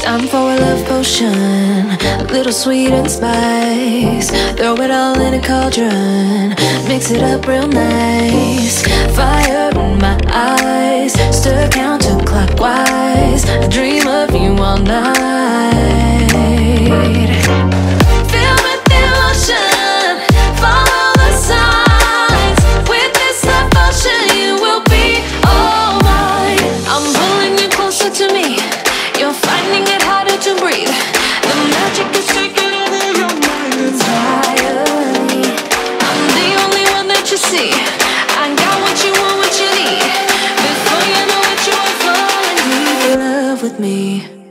Time for a love potion, a little sweet and spice. Throw it all in a cauldron, mix it up real nice. Fire with me.